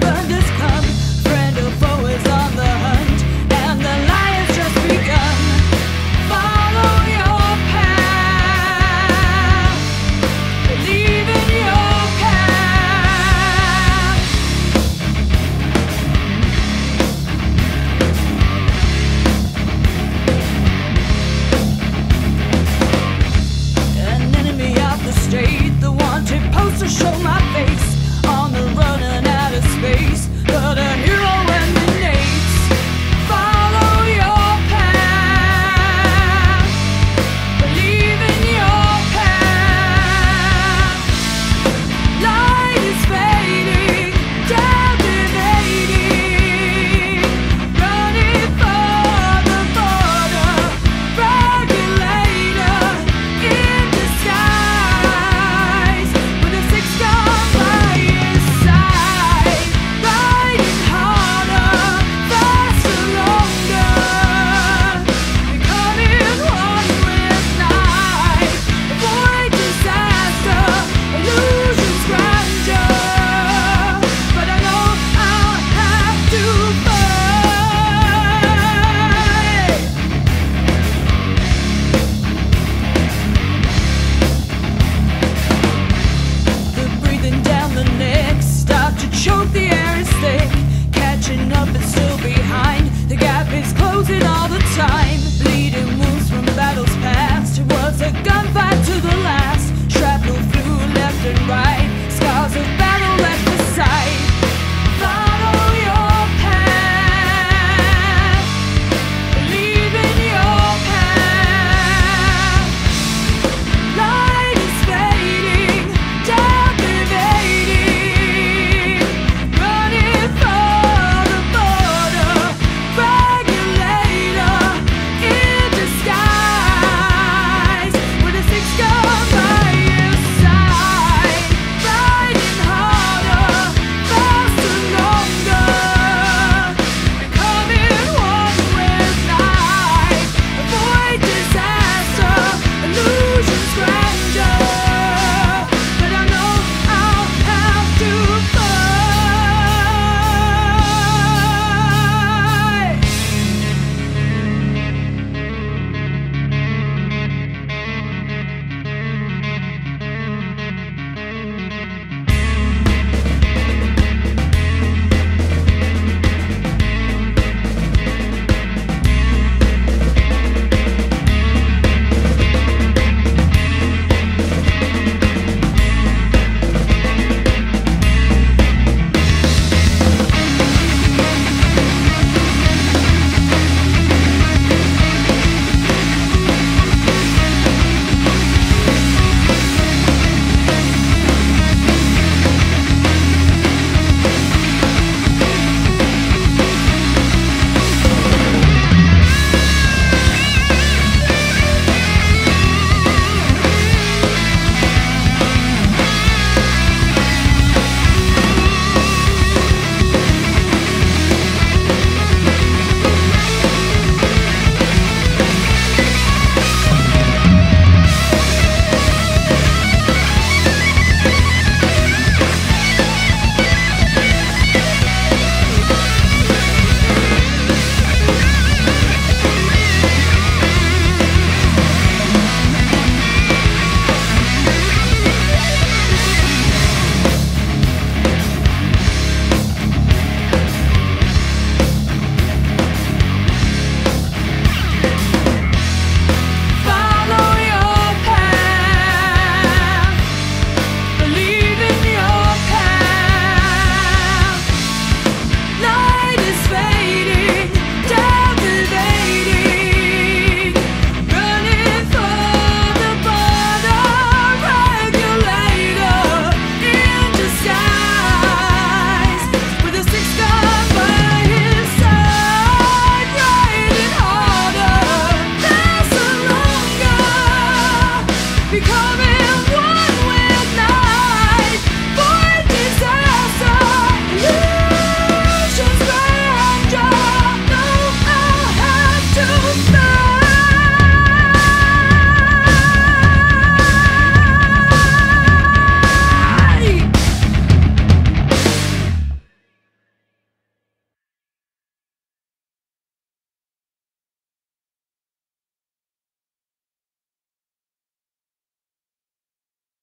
But